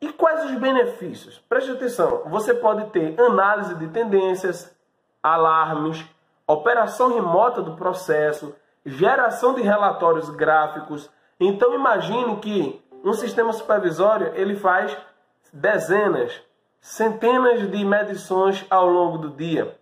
E quais os benefícios? Preste atenção, você pode ter análise de tendências, alarmes, operação remota do processo, geração de relatórios gráficos. Então imagine que um sistema supervisório ele faz dezenas, centenas de medições ao longo do dia,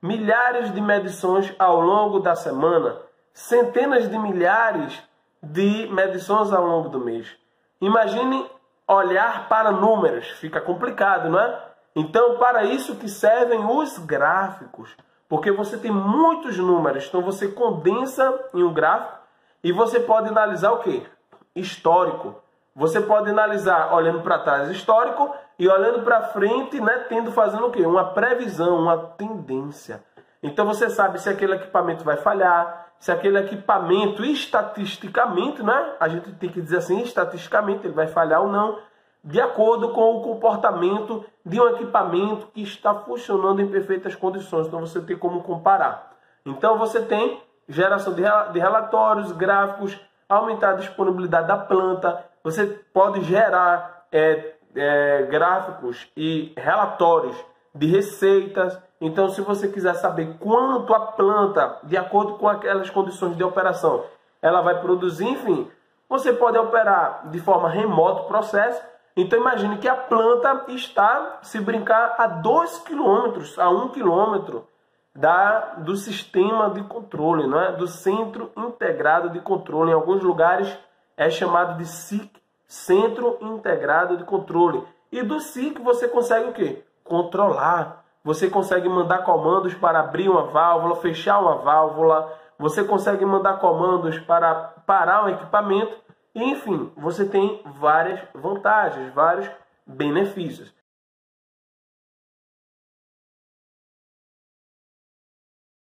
milhares de medições ao longo da semana, centenas de milhares de medições ao longo do mês. Imagine olhar para números, fica complicado, não é? Então, para isso que servem os gráficos, porque você tem muitos números, então você condensa em um gráfico e você pode analisar o que? Histórico. Você pode analisar olhando para trás histórico e olhando para frente, né, tendo fazendo o quê? Uma previsão, uma tendência. Então você sabe se aquele equipamento vai falhar, se aquele equipamento estatisticamente, né, a gente tem que dizer assim, estatisticamente ele vai falhar ou não, de acordo com o comportamento de um equipamento que está funcionando em perfeitas condições. Então você tem como comparar. Então você tem geração de relatórios, gráficos, aumentar a disponibilidade da planta, você pode gerar é, é, gráficos e relatórios de receitas. Então, se você quiser saber quanto a planta, de acordo com aquelas condições de operação, ela vai produzir, enfim, você pode operar de forma remota o processo. Então, imagine que a planta está, se brincar, a 2 km, a 1 km da, do sistema de controle, não é? do Centro Integrado de Controle. Em alguns lugares é chamado de SIC, Centro Integrado de Controle. E do SIC você consegue o quê? Controlar. Você consegue mandar comandos para abrir uma válvula, fechar uma válvula. Você consegue mandar comandos para parar um equipamento. Enfim, você tem várias vantagens, vários benefícios.